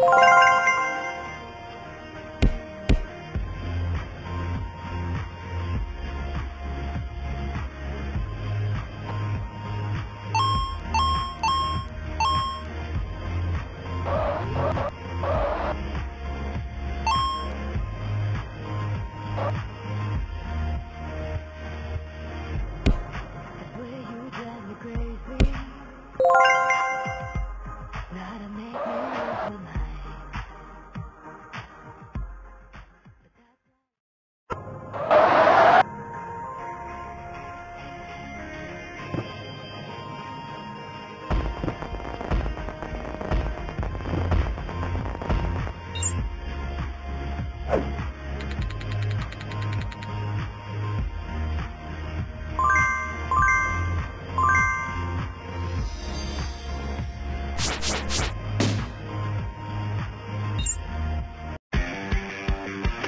Will